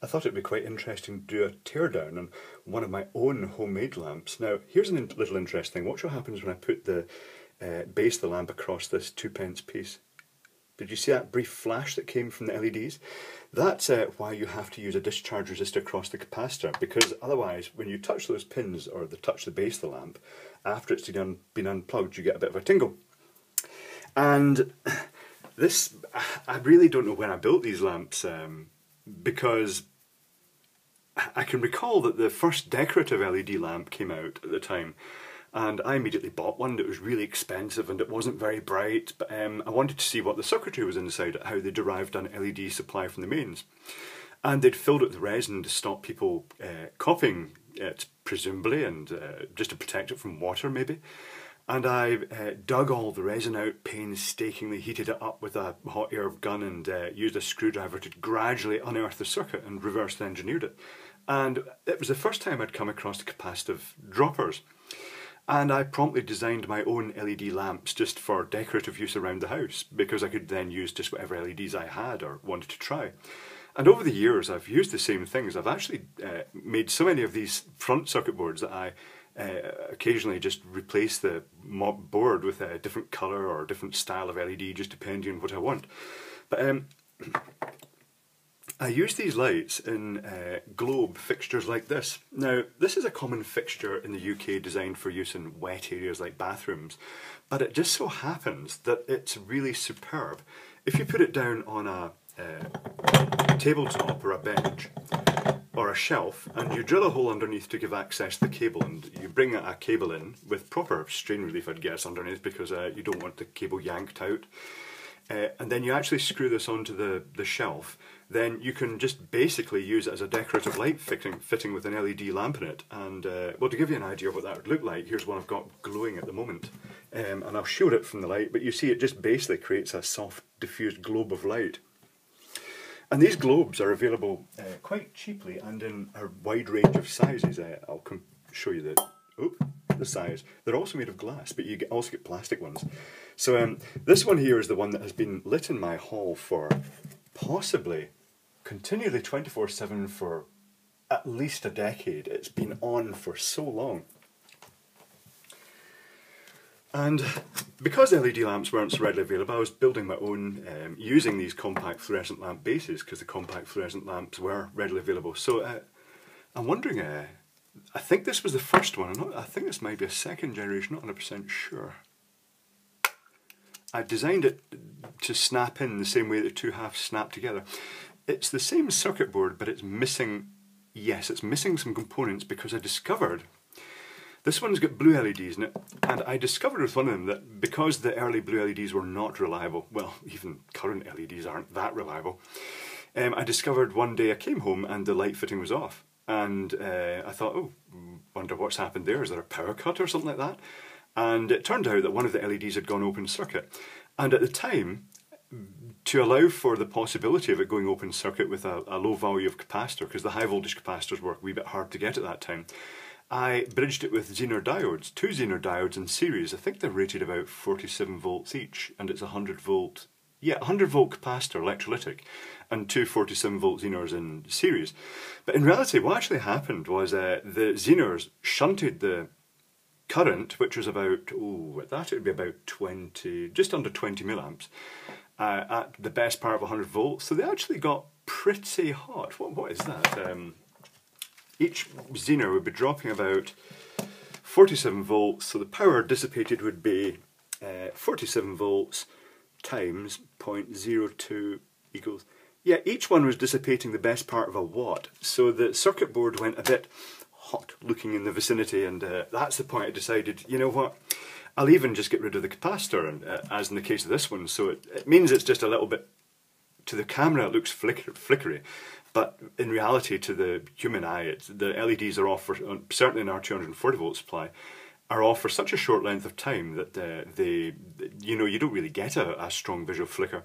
I thought it'd be quite interesting to do a teardown on one of my own homemade lamps. Now, here's a little interesting. Watch what happens when I put the uh, base of the lamp across this two pence piece. Did you see that brief flash that came from the LEDs? That's uh, why you have to use a discharge resistor across the capacitor, because otherwise, when you touch those pins or the touch the base of the lamp, after it's been unplugged, you get a bit of a tingle. And this, I really don't know when I built these lamps. Um, because I can recall that the first decorative LED lamp came out at the time and I immediately bought one that was really expensive and it wasn't very bright but um, I wanted to see what the circuitry was inside how they derived an LED supply from the mains. And they'd filled it with resin to stop people uh, copying it, presumably, and uh, just to protect it from water maybe and I uh, dug all the resin out, painstakingly heated it up with a hot air gun and uh, used a screwdriver to gradually unearth the circuit and reverse engineered it. And it was the first time I'd come across capacitive droppers. And I promptly designed my own LED lamps just for decorative use around the house because I could then use just whatever LEDs I had or wanted to try. And over the years I've used the same things. I've actually uh, made so many of these front circuit boards that I uh, occasionally just replace the board with a different colour or a different style of LED just depending on what I want. But um, I use these lights in uh, globe fixtures like this. Now, this is a common fixture in the UK designed for use in wet areas like bathrooms, but it just so happens that it's really superb. If you put it down on a uh, tabletop or a bench, or a shelf and you drill a hole underneath to give access to the cable and you bring a cable in with proper strain relief I'd guess underneath because uh, you don't want the cable yanked out. Uh, and then you actually screw this onto the, the shelf. Then you can just basically use it as a decorative light fitting, fitting with an LED lamp in it. And uh, well to give you an idea of what that would look like here's one I've got glowing at the moment. Um, and I'll show it from the light but you see it just basically creates a soft diffused globe of light and these globes are available uh, quite cheaply and in a wide range of sizes. Uh, I'll show you the, oh, the size. They're also made of glass, but you get, also get plastic ones. So um, this one here is the one that has been lit in my hall for possibly continually 24-7 for at least a decade. It's been on for so long. And because LED lamps weren't so readily available, I was building my own um, using these compact fluorescent lamp bases because the compact fluorescent lamps were readily available. So uh, I'm wondering, uh, I think this was the first one, not, I think this might be a second generation, not 100% sure. I designed it to snap in the same way the two halves snap together. It's the same circuit board, but it's missing, yes, it's missing some components because I discovered this one's got blue LEDs in it, and I discovered with one of them that because the early blue LEDs were not reliable, well, even current LEDs aren't that reliable, um, I discovered one day I came home and the light fitting was off. And uh, I thought, oh, wonder what's happened there. Is there a power cut or something like that? And it turned out that one of the LEDs had gone open circuit. And at the time, to allow for the possibility of it going open circuit with a, a low value of capacitor, because the high voltage capacitors were a wee bit hard to get at that time, I bridged it with Zener diodes, two Zener diodes in series. I think they're rated about 47 volts each, and it's a 100 volt, yeah, 100 volt capacitor electrolytic, and two 47 volt Zeners in series. But in reality, what actually happened was uh, the Zeners shunted the current, which was about, oh, at that it would be about 20, just under 20 milliamps, uh, at the best part of 100 volts. So they actually got pretty hot. What, what is that? Um, each Zener would be dropping about 47 volts, so the power dissipated would be uh, 47 volts times 0.02 equals... Yeah, each one was dissipating the best part of a watt, so the circuit board went a bit hot looking in the vicinity, and uh, that's the point I decided, you know what, I'll even just get rid of the capacitor, and, uh, as in the case of this one, so it, it means it's just a little bit, to the camera it looks flicker, flickery, but in reality, to the human eye, the LEDs are off for, uh, certainly in our 240 volt supply, are off for such a short length of time that uh, they, you know, you don't really get a, a, strong visual flicker.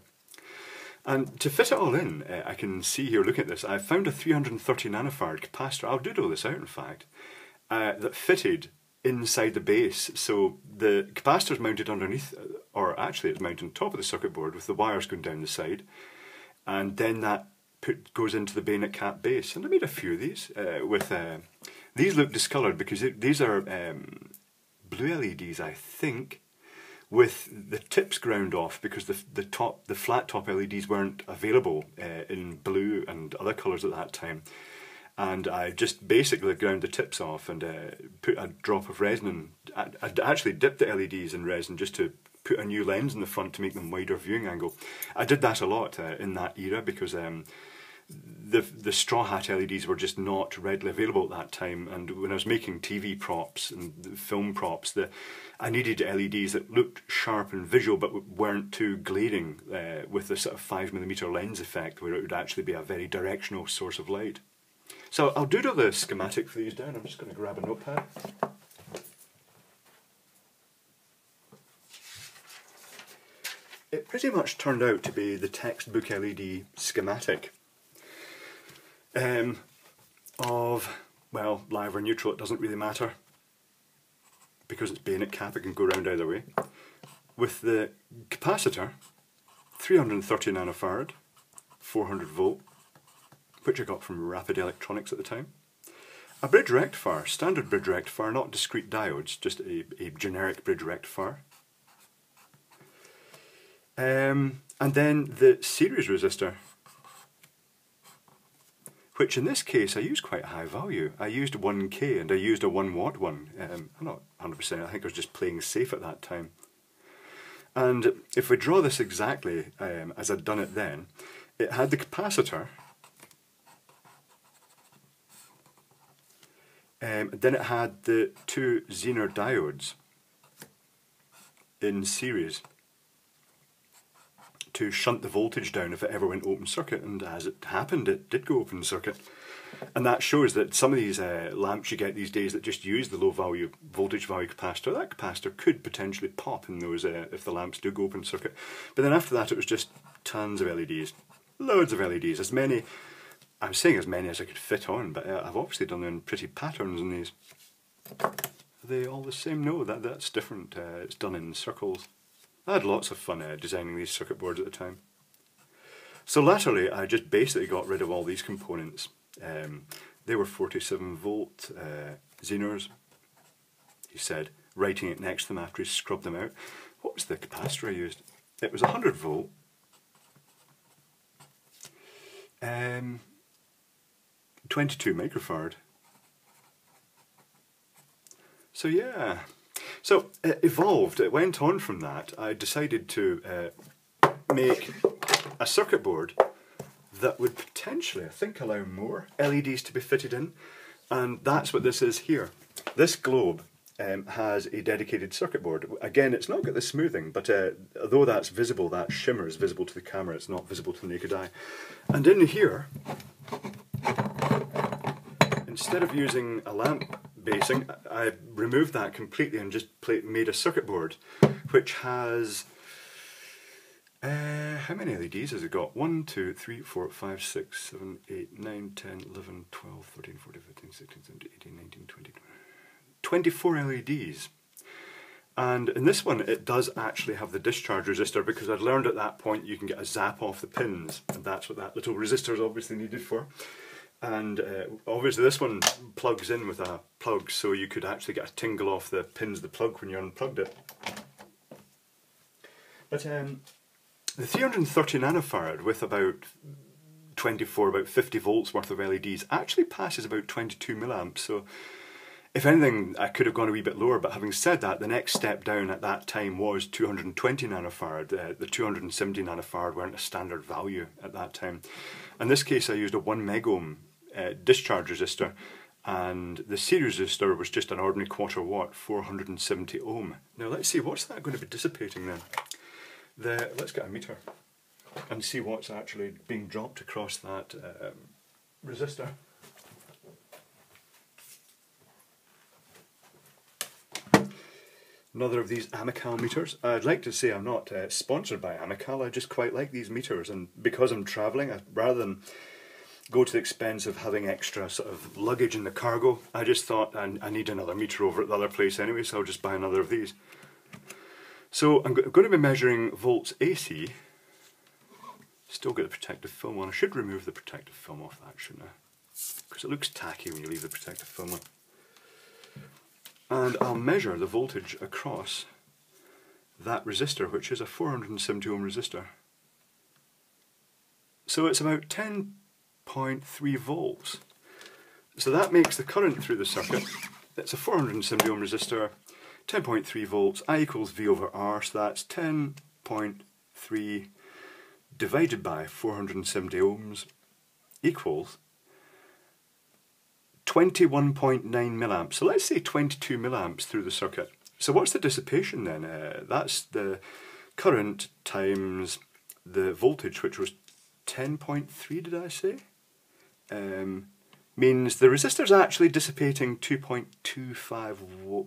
And to fit it all in, uh, I can see here, looking at this, I found a 330 nanofarad capacitor, I'll doodle this out in fact, uh, that fitted inside the base. So the capacitor is mounted underneath, or actually it's mounted on top of the circuit board with the wires going down the side. And then that put goes into the bayonet cap base. And I made a few of these uh, with uh, these look discoloured because it, these are um, blue LEDs, I think, with the tips ground off because the the top the flat top LEDs weren't available uh, in blue and other colours at that time. And I just basically ground the tips off and uh, put a drop of resin. And I, I actually dipped the LEDs in resin just to put a new lens in the front to make them wider viewing angle. I did that a lot uh, in that era because um, the the straw hat LEDs were just not readily available at that time. And when I was making TV props and film props, the I needed LEDs that looked sharp and visual but weren't too glaring uh, with the sort of five millimeter lens effect, where it would actually be a very directional source of light. So I'll doodle the schematic for these down. I'm just going to grab a notepad. It pretty much turned out to be the textbook LED schematic um, of, well, live or neutral, it doesn't really matter because it's bayonet cap, it can go around either way. With the capacitor, 330 nanofarad, 400 volt, which I got from Rapid Electronics at the time. A bridge rectifier, standard bridge rectifier, not discrete diodes, just a, a generic bridge rectifier. Um, and then the series resistor, which in this case I used quite a high value. I used 1k and I used a 1 watt one. Um, I'm not 100%, I think I was just playing safe at that time. And if we draw this exactly um, as I'd done it then, it had the capacitor, um, then it had the two Zener diodes in series to shunt the voltage down if it ever went open circuit, and as it happened, it did go open circuit. And that shows that some of these uh, lamps you get these days that just use the low value voltage value capacitor, that capacitor could potentially pop in those uh, if the lamps do go open circuit. But then after that, it was just tons of LEDs, loads of LEDs, as many. I'm saying as many as I could fit on, but uh, I've obviously done them in pretty patterns in these. Are they all the same? No, that that's different. Uh, it's done in circles. I had lots of fun uh, designing these circuit boards at the time. So latterly I just basically got rid of all these components. Um, they were 47 volt uh, he said, writing it next to them after he scrubbed them out. What was the capacitor I used? It was 100 volt. Um, 22 microfarad. So yeah, so it evolved, it went on from that. I decided to uh, make a circuit board that would potentially, I think, allow more LEDs to be fitted in. And that's what this is here. This globe um, has a dedicated circuit board. Again, it's not got the smoothing, but uh, although that's visible, that shimmer is visible to the camera, it's not visible to the naked eye. And in here, instead of using a lamp basing, I removed that completely and just made a circuit board which has uh, how many LEDs has it got? 1, 2, 3, 4, 5, 6, 7, 8, 9, 10, 11, 12, 13, 14, 15, 16, 17, 18, 19, 20, 24 LEDs. And in this one it does actually have the discharge resistor because I'd learned at that point you can get a zap off the pins and that's what that little resistor is obviously needed for and uh, obviously this one plugs in with a plug so you could actually get a tingle off the pins of the plug when you unplugged it. But um, the 330 nanofarad with about 24, about 50 volts worth of LEDs actually passes about 22 milliamps so if anything I could have gone a wee bit lower but having said that the next step down at that time was 220 nanofarad. Uh, the 270 nanofarad weren't a standard value at that time. In this case I used a 1 megohm uh, discharge resistor and the series resistor was just an ordinary quarter watt 470 ohm. Now let's see what's that going to be dissipating then. The, let's get a meter and see what's actually being dropped across that um, resistor. Another of these Amical meters. I'd like to say I'm not uh, sponsored by Amical, I just quite like these meters and because I'm travelling, rather than go to the expense of having extra sort of luggage in the cargo. I just thought I, I need another meter over at the other place anyway, so I'll just buy another of these. So I'm going to be measuring volts AC, Still got the protective film on. I should remove the protective film off that, shouldn't I? Because it looks tacky when you leave the protective film on. And I'll measure the voltage across that resistor, which is a 470 ohm resistor. So it's about 10.3 volts. So that makes the current through the circuit, it's a 470 ohm resistor, 10.3 volts, I equals V over R, so that's 10.3 divided by 470 ohms equals 21.9 milliamps. So let's say 22 milliamps through the circuit. So what's the dissipation then? Uh, that's the current times the voltage, which was 10.3, did I say? Um, means the resistor is actually dissipating 2.25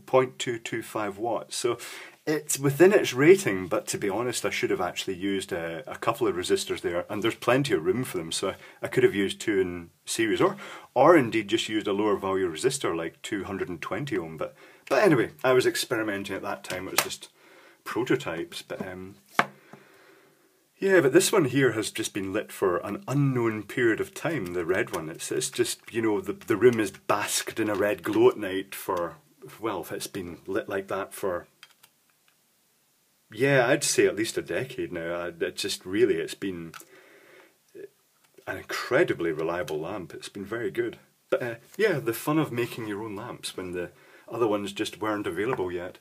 0.225 watts. So it's within its rating, but to be honest, I should have actually used a, a, couple of resistors there, and there's plenty of room for them, so I, could have used two in series, or or indeed just used a lower value resistor like 220 ohm. But but anyway, I was experimenting at that time. It was just prototypes, but um, yeah, but this one here has just been lit for an unknown period of time, the red one. It's, it's just, you know, the, the room is basked in a red glow at night for, well, if it's been lit like that for, yeah, I'd say at least a decade now. It just really, it's been an incredibly reliable lamp. It's been very good. But uh, yeah, the fun of making your own lamps when the other ones just weren't available yet.